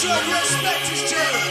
Ultra respect is due.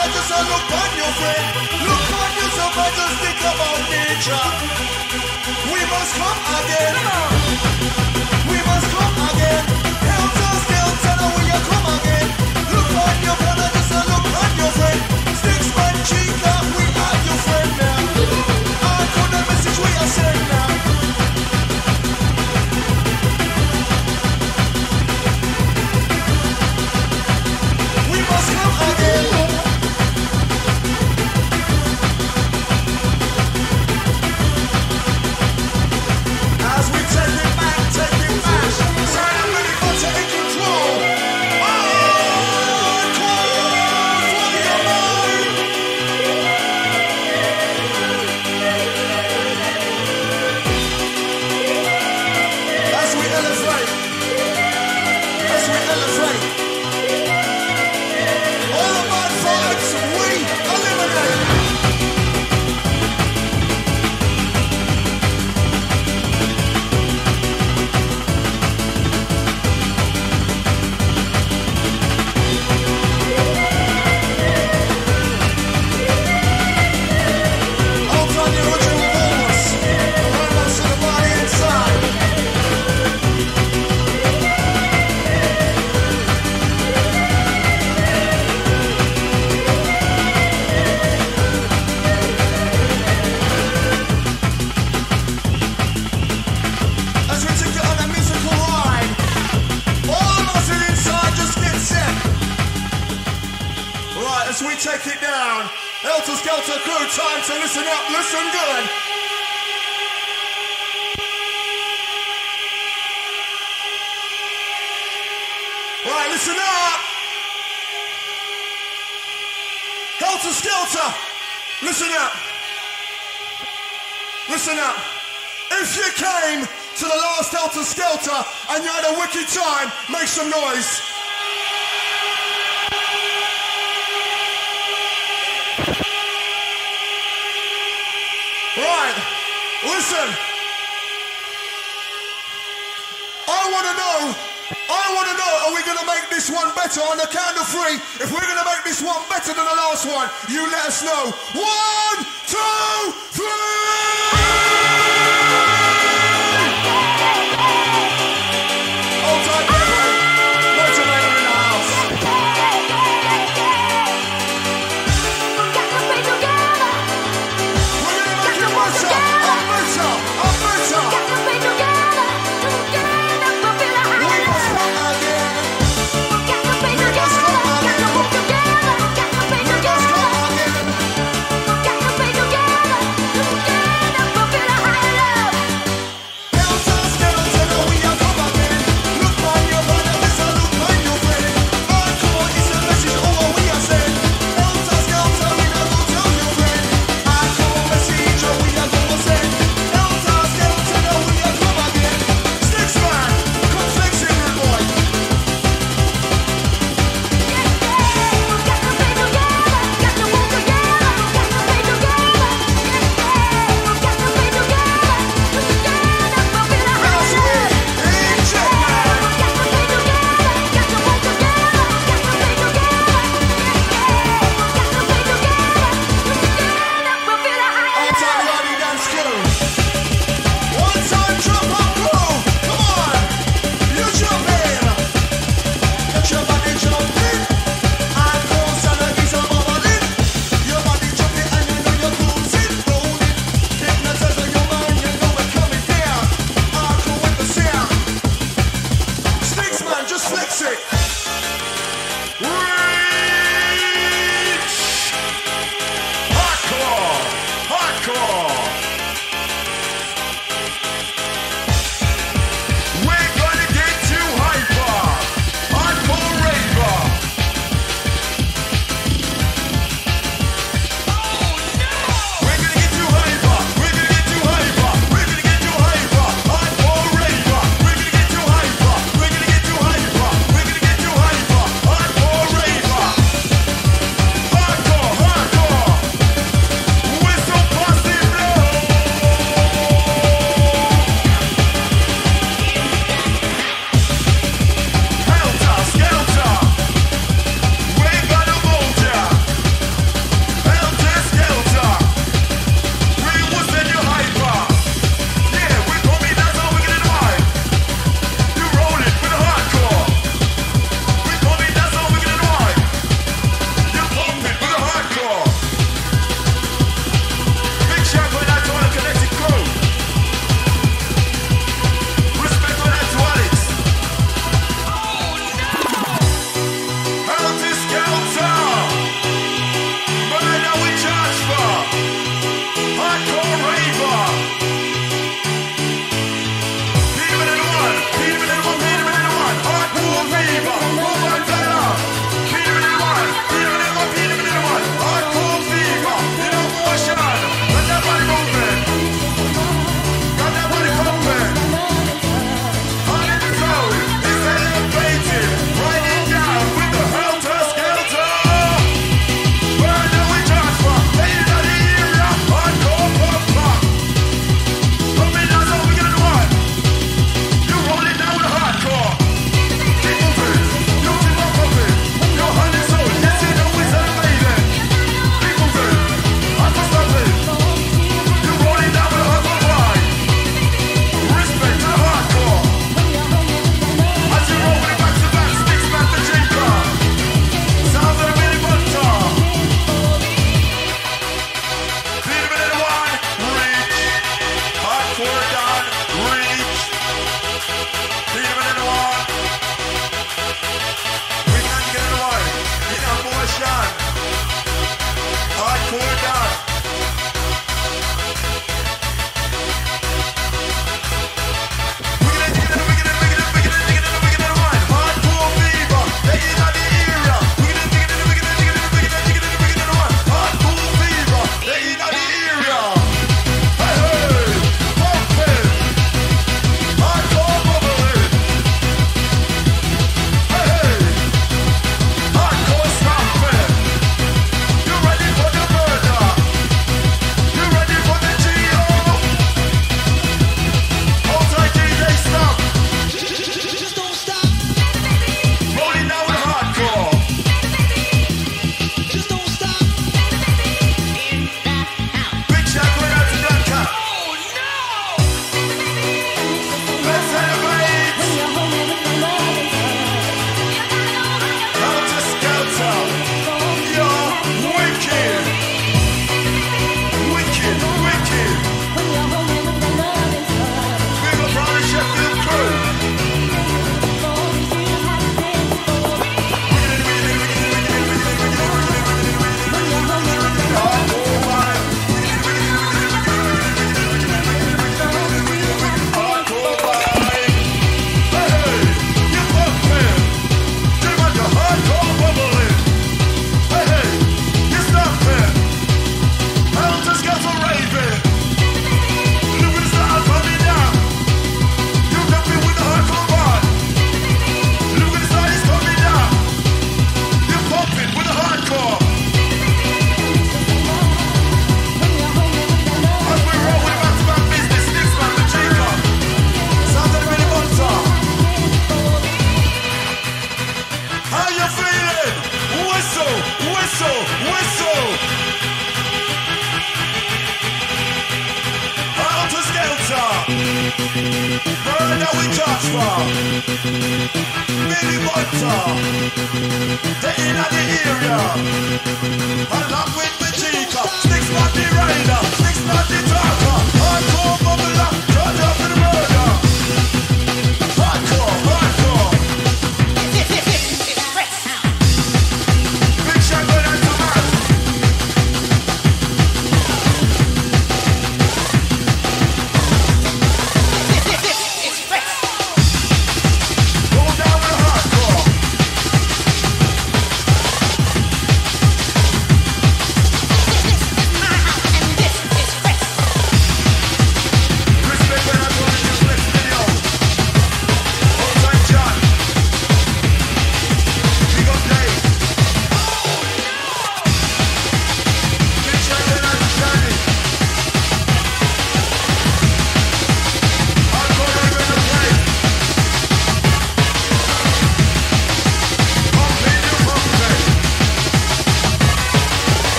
let us look on your friend. Look on yourself and just think about nature. We must come again. We must come again. Help us, help us, Skelter, skelter. Listen up. Listen up. If you came to the last Helter Skelter and you had a wicked time, make some noise. gonna make this one better on the count of three, if we're gonna make this one better than the last one, you let us know. One, two,